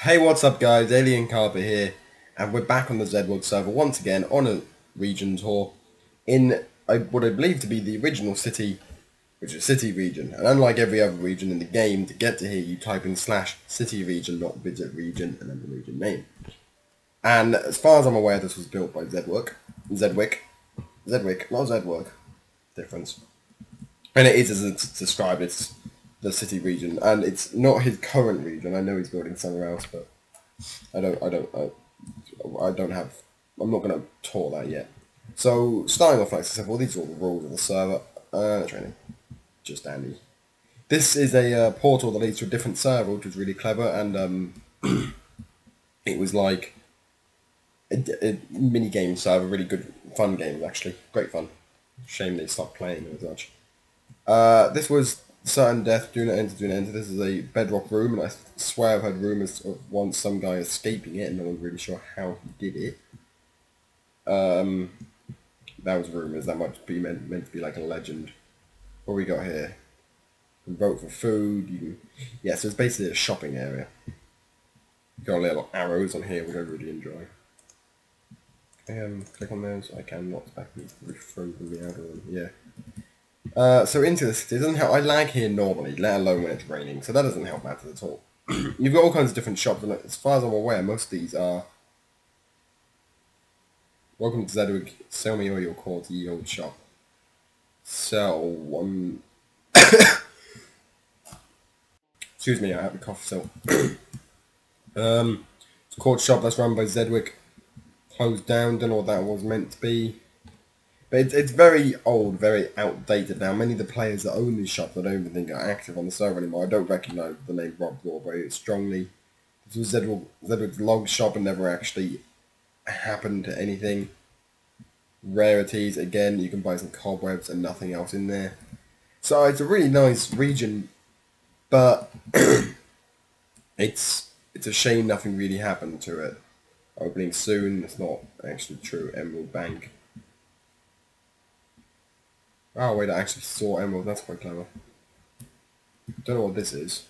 Hey, what's up guys? Alien Carpet here, and we're back on the Zedwork server once again on a region tour in what I believe to be the original city, which is city region. And unlike every other region in the game, to get to here you type in slash city region, not visit region, and then the region name. And as far as I'm aware, this was built by Zedwick, Zedwick, Zedwick, not Zedwork, difference. And it is as it's described, it's the city region, and it's not his current region. I know he's building somewhere else, but I don't, I don't, I, I don't have. I'm not going to tour that yet. So starting off like I said, well, these are all the rules of the server. Uh, training, just dandy. This is a uh, portal that leads to a different server, which was really clever, and um, it was like a, a mini game server, really good, fun game actually, great fun. Shame they stopped playing as much. Uh, this was certain death, do not enter, do not enter. This is a bedrock room, and I swear I've heard rumours of once some guy escaping it, and no one's really sure how he did it. Um, that was rumours. That might be meant, meant to be like a legend. What we got here? You can vote for food. You can, yeah, so it's basically a shopping area. Got a little arrows on here, which I really enjoy. Um, click on those. I can. What's back? Them out of them. Yeah. Uh, so into this, it doesn't help. I lag here normally, let alone when it's raining, so that doesn't help matters at all. You've got all kinds of different shops, and as far as I'm aware, most of these are. Welcome to Zedwick. Sell me all your cords, ye old shop. Sell one. Excuse me, I have a cough. So, um, it's a shop that's run by Zedwick. Closed down. Don't know what that was meant to be. But it's, it's very old, very outdated now. Many of the players that own these shops I don't even think are active on the server anymore. I don't recognise the name Rob Broadway strongly. This was Zedwick's log shop and never actually happened to anything. Rarities, again, you can buy some cobwebs and nothing else in there. So it's a really nice region, but it's it's a shame nothing really happened to it. Opening soon, it's not actually true. Emerald Bank. Oh wait, I actually saw emerald. That's quite clever. Don't know what this is.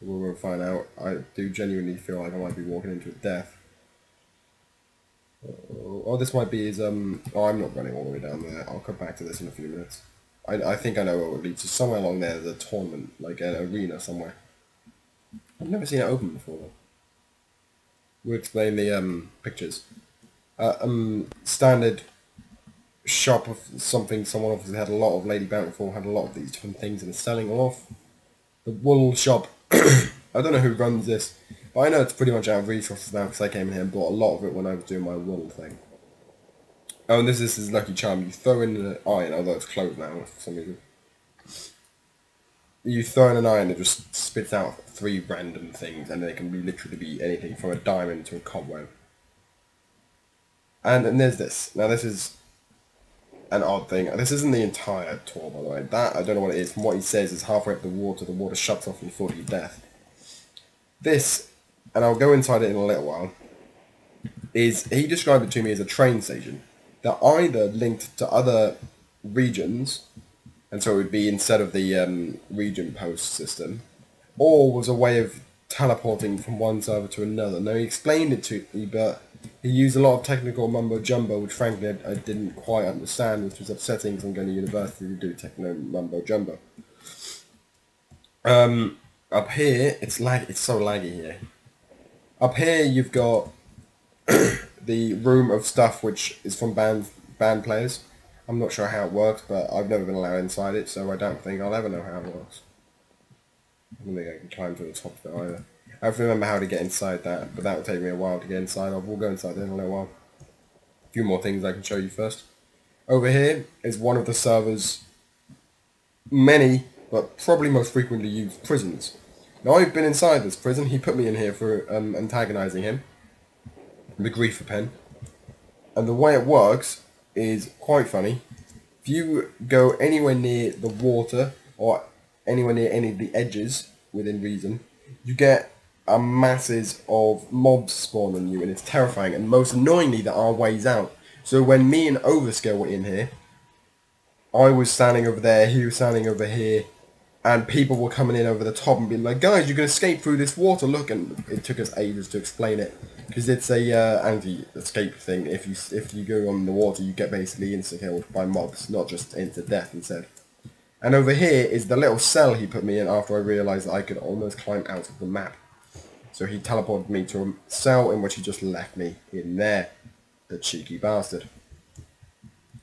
We're going to find out. I do genuinely feel like I might be walking into a death. Oh, this might be his, um... Oh, I'm not running all the way down there. I'll come back to this in a few minutes. I, I think I know where it leads to. Somewhere along there, there's a tournament, like an arena somewhere. I've never seen it open before, though. We'll explain the, um, pictures. Uh, um, standard shop of something someone obviously had a lot of Lady Bountiful had a lot of these different things and selling off. The wool shop, I don't know who runs this, but I know it's pretty much out of resources now because I came in here and bought a lot of it when I was doing my wool thing. Oh, and this, this is Lucky Charm. You throw in an iron, although it's closed now for some reason. You throw in an iron, it just spits out three random things, and they can literally be anything from a diamond to a cobweb. And, and there's this. Now this is an odd thing. This isn't the entire tour, by the way. That, I don't know what it is. From what he says, is halfway up the water, the water shuts off and you fall to your death. This, and I'll go inside it in a little while, is, he described it to me as a train station. That either linked to other regions, and so it would be instead of the um, region post system, or was a way of teleporting from one server to another. Now, he explained it to me, but he used a lot of technical mumbo jumbo, which frankly I, I didn't quite understand, which was upsetting because I'm going to university to do techno mumbo jumbo. Um, up here, it's lag. It's so laggy here. Up here, you've got the room of stuff, which is from band band players. I'm not sure how it works, but I've never been allowed inside it, so I don't think I'll ever know how it works. I don't think I can climb to the top of it either. I have to remember how to get inside that, but that will take me a while to get inside of. We'll go inside there in a little while. A few more things I can show you first. Over here is one of the server's many, but probably most frequently used prisons. Now I've been inside this prison. He put me in here for um, antagonizing him. The Griefer pen. And the way it works is quite funny. If you go anywhere near the water or anywhere near any of the edges within reason, you get a masses of mobs spawn on you and it's terrifying and most annoyingly there are ways out. So when me and Overskill were in here, I was standing over there, he was standing over here, and people were coming in over the top and being like, guys, you can escape through this water. Look, and it took us ages to explain it because it's a uh, anti-escape thing. If you if you go on the water, you get basically insta killed by mobs, not just into death instead. And over here is the little cell he put me in after I realised I could almost climb out of the map. So he teleported me to a cell in which he just left me in there. The cheeky bastard.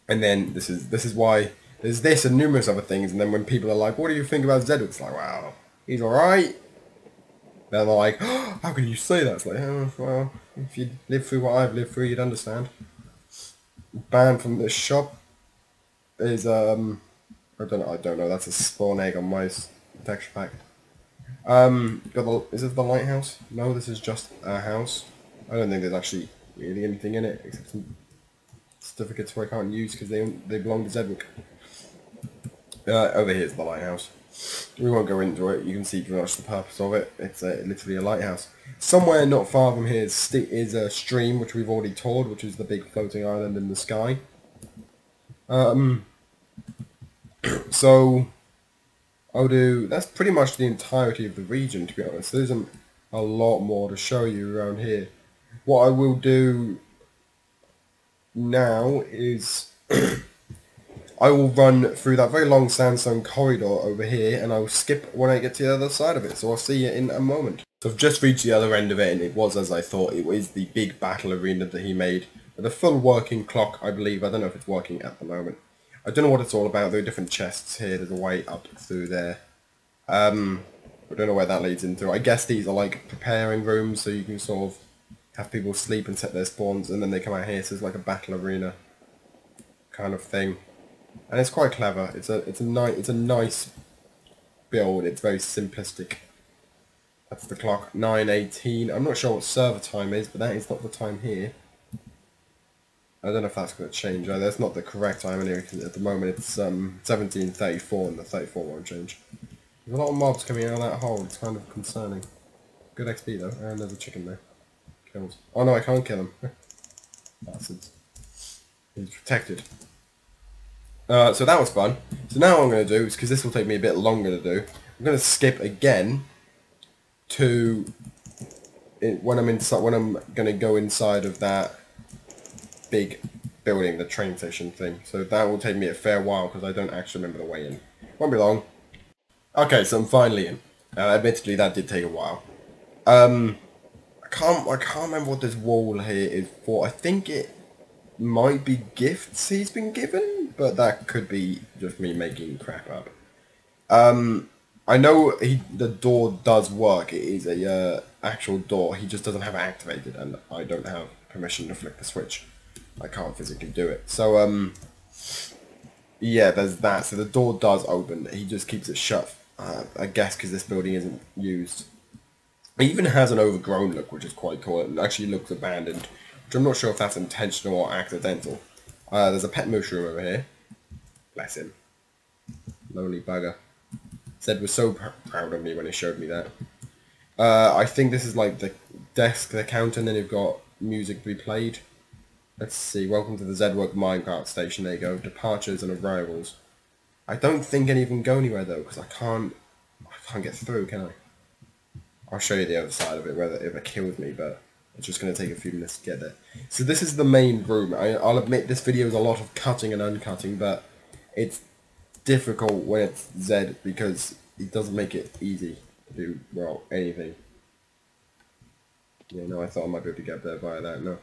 And then this is this is why there's this and numerous other things. And then when people are like, "What do you think about Zed?" It's like, "Wow, he's all right." Then they're like, oh, "How can you say that?" It's like, oh, "Well, if you lived through what I've lived through, you'd understand." Banned from this shop is um, I don't know. I don't know. That's a spawn egg on my texture pack. Um, got the, is it the lighthouse? No, this is just a house. I don't think there's actually really anything in it except some certificates where I can't use because they they belong to Zedwick. Uh, over here is the lighthouse. We won't go into it. You can see pretty much the purpose of it. It's uh, literally a lighthouse. Somewhere not far from here is, is a stream which we've already toured, which is the big floating island in the sky. Um. So I'll do. That's pretty much the entirety of the region, to be honest. There isn't a lot more to show you around here. What I will do now is I will run through that very long sandstone corridor over here and I will skip when I get to the other side of it. So I'll see you in a moment. So I've just reached the other end of it and it was as I thought. It was the big battle arena that he made with a full working clock, I believe. I don't know if it's working at the moment. I don't know what it's all about. There are different chests here. There's a way up through there. Um, I don't know where that leads into. I guess these are like preparing rooms so you can sort of have people sleep and set their spawns and then they come out here so it's like a battle arena kind of thing and it's quite clever. It's a it's a nice it's a nice build. It's very simplistic. That's the clock. 9.18. I'm not sure what server time is, but that is not the time here. I don't know if that's going to change. That's not the correct time anyway, because at the moment it's um, 17.34 and the 34 won't change. There's a lot of mobs coming out of that hole. It's kind of concerning. Good XP though. And there's a chicken there. Kills. Oh no, I can't kill him. Bastards. He's protected. Uh, so that was fun. So now what I'm going to do is, because this will take me a bit longer to do, I'm going to skip again to it, when I'm inside, when I'm going to go inside of that big building, the train station thing. So that will take me a fair while because I don't actually remember the way in. Won't be long. Okay, so I'm finally in. Uh, admittedly, that did take a while. Um, I can't, I can't remember what this wall here is for. I think it might be gifts he's been given, but that could be just me making crap up. Um, I know he the door does work. It is a uh, actual door. He just doesn't have it activated, and I don't have permission to flick the switch. I can't physically do it. So um, yeah, there's that. So the door does open. He just keeps it shut. Uh, I guess because this building isn't used. It even has an overgrown look, which is quite cool. It actually looks abandoned which I'm not sure if that's intentional or accidental. Uh, there's a pet mushroom over here. Bless him. Lonely bugger. Zed was so pr proud of me when he showed me that. Uh, I think this is like the desk, the counter, and then you've got music to be played. Let's see. Welcome to the Zedwork minecart station. There you go. Departures and arrivals. I don't think any of them go anywhere though, because I can't. I can't get through, can I? I'll show you the other side of it, whether if it kills me, but it's just going to take a few minutes to get there. So this is the main room. I, I'll admit this video is a lot of cutting and uncutting, but it's difficult when it's Zed because it doesn't make it easy to do, well, anything. Yeah, no, I thought I might be able to get there via that. No,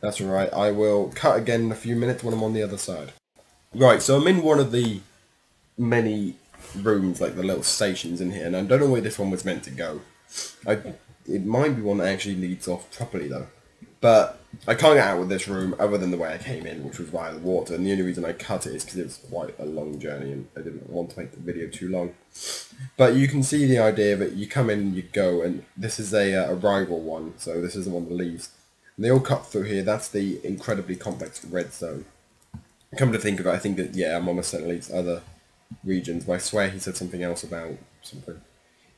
that's alright. I will cut again in a few minutes when I'm on the other side. Right, so I'm in one of the many rooms, like the little stations in here, and I don't know where this one was meant to go. I it might be one that actually leads off properly though. But I can't get out with this room other than the way I came in, which was via the water. And the only reason I cut it is because it was quite a long journey and I didn't want to make the video too long. But you can see the idea that. You come in and you go, and this is a uh, arrival one, so this is the one that leaves. And they all cut through here. That's the incredibly complex redstone. Come to think of it, I think that, yeah, I'm almost certainly leads other regions, but I swear he said something else about something.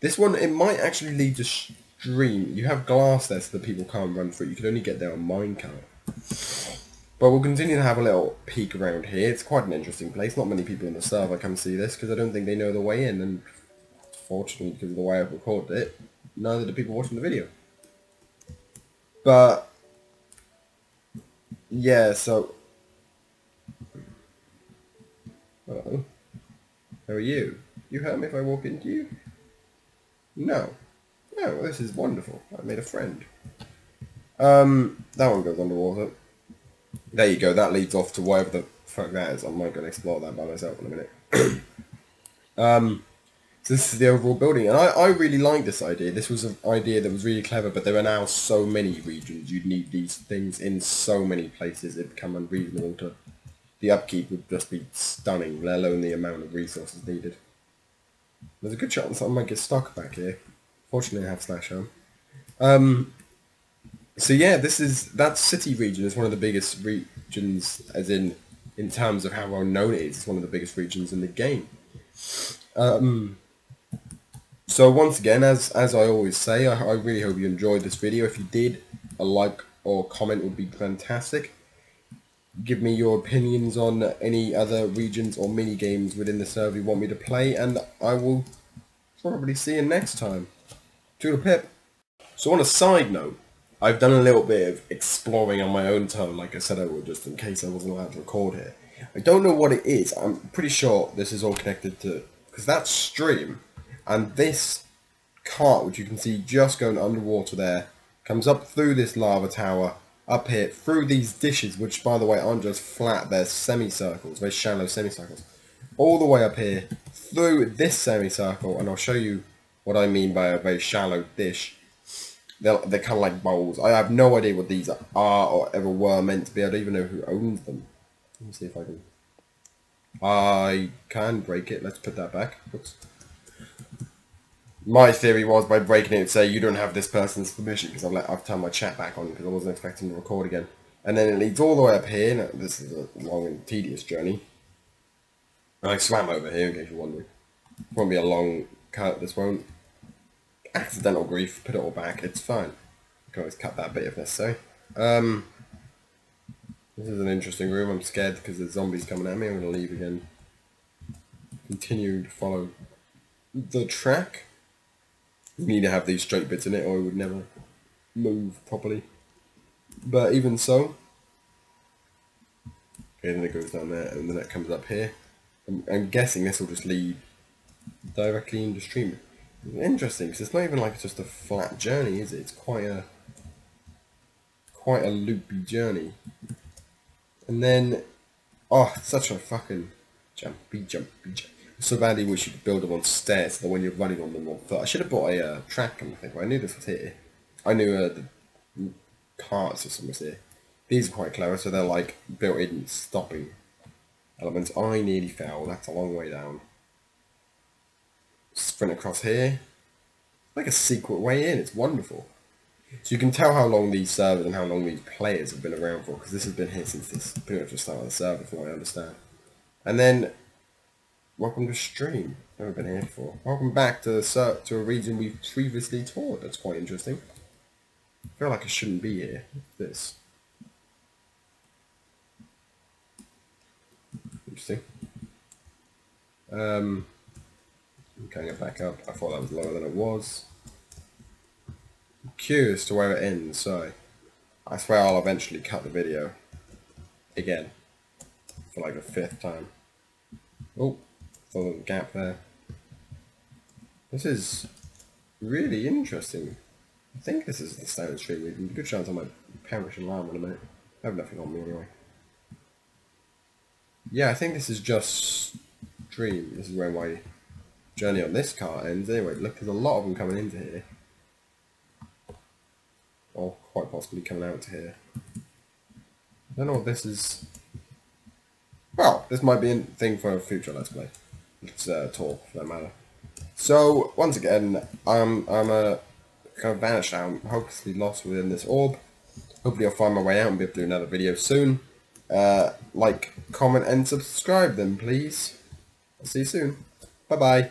This one, it might actually lead to stream. You have glass there so that people can't run through. You can only get there on minecart. But we'll continue to have a little peek around here. It's quite an interesting place. Not many people in the server come see this because I don't think they know the way in. And Fortunately, because of the way I've recorded it, neither do people watching the video. But, yeah, so... Hello. How are you? You hurt me if I walk into you? No. No, this is wonderful. I made a friend. Um, that one goes underwater. There you go, that leads off to whatever the fuck that is. I might going to explore that by myself in a minute. um, this is the overall building, and I, I really like this idea. This was an idea that was really clever, but there are now so many regions. You'd need these things in so many places. It'd become unreasonable to... The upkeep would just be stunning, let alone the amount of resources needed. There's a good chance I might get stuck back here. Fortunately, I have slash home. Um, so yeah, this is that city region is one of the biggest regions, as in in terms of how well known it is. It's one of the biggest regions in the game. Um, so once again, as as I always say, I, I really hope you enjoyed this video. If you did, a like or comment would be fantastic. Give me your opinions on any other regions or mini games within the server you want me to play, and I will probably see you next time. Toodle pip. So on a side note, I've done a little bit of exploring on my own time, like I said I would, just in case I wasn't allowed to record here. I don't know what it is. I'm pretty sure this is all connected to... Because that stream. And this cart, which you can see just going underwater there, comes up through this lava tower, up here, through these dishes, which, by the way, aren't just flat, they're semicircles, very shallow semicircles. All the way up here, through this semicircle, and I'll show you what I mean by a very shallow dish they're, they're kind of like bowls. I have no idea what these are or ever were meant to be. I don't even know who owns them. Let me see if I can... I can break it. Let's put that back. Oops. My theory was by breaking it, and say you don't have this person's permission because I've, I've turned my chat back on because I wasn't expecting to record again. And then it leads all the way up here. Now, this is a long and tedious journey. I swam over here in case you're wondering. Won't be a long cut, this won't accidental grief, put it all back, it's fine. You can always cut that bit if necessary. Um, this is an interesting room, I'm scared because there's zombies coming at me, I'm going to leave again. Continue to follow the track. You need to have these straight bits in it or it would never move properly. But even so, okay, then it goes down there and then it comes up here. I'm, I'm guessing this will just lead directly into stream. Interesting, because it's not even like it's just a flat journey, is it? It's quite a quite a loopy journey. And then, oh, such a fucking jumpy, jumpy, jumpy. So badly wish you could build them on stairs that when you're running on them on foot. I should have bought a uh, track, and I think, I knew this was here. I knew uh, the carts or something was here. These are quite clever, so they're like built-in stopping elements. I nearly fell, that's a long way down sprint across here. Like a secret way in, it's wonderful. So you can tell how long these servers and how long these players have been around for, because this has been here since this pretty much the start of the server, from what I understand. And then, welcome to stream. Never been here before. Welcome back to the to a region we've previously toured. That's quite interesting. I feel like I shouldn't be here. This. Interesting. Um, Going it back up. I thought that was lower than it was. I'm curious to where it ends, so I swear I'll eventually cut the video again for like the fifth time. Oh, little gap there. This is really interesting. I think this is the standard stream. There's a good chance I might perish in lava in a minute. I have nothing on me anyway. Yeah, I think this is just dream. This is where my journey on this car ends. Anyway, look, there's a lot of them coming into here. Or quite possibly coming out to here. I don't know what this is. Well, this might be a thing for a future Let's Play. Let's uh, for that matter. So, once again, I'm, I'm a kind of vanished now. I'm hopelessly lost within this orb. Hopefully I'll find my way out and be able to do another video soon. Uh, like, comment, and subscribe then, please. I'll see you soon. Bye-bye.